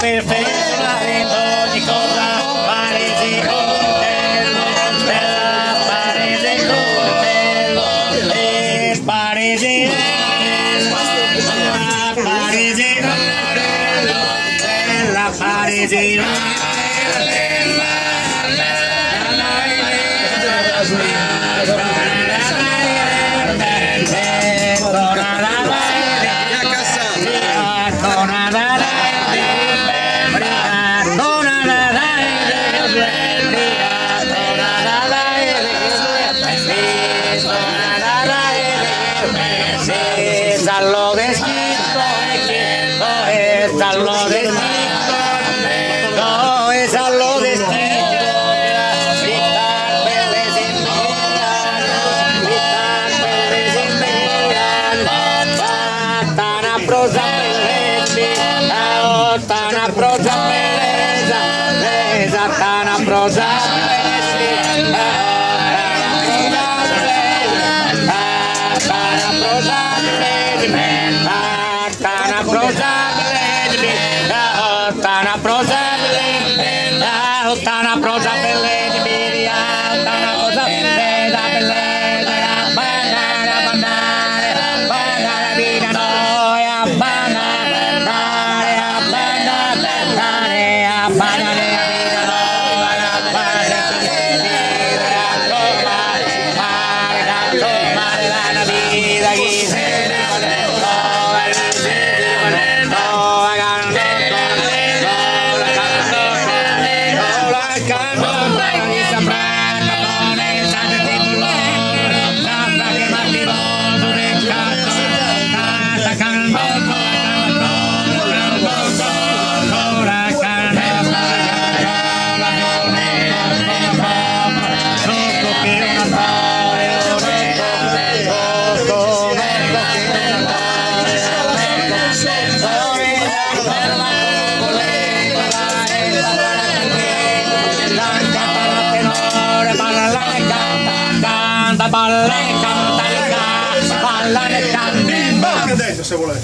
per perfezionare in ogni cosa paresi coltello stella paresi coltello e paresi paresi coltello stella paresi coltello están los desquitos, ¿dónde están los desquitos? ¿Dónde? Tan prosa pereza, tan prosa pereza, tan prosa. prosable, tá ah, na prosable, tá na prosa. Ah, tá Balla, canta, balla, canta, dentro se volete.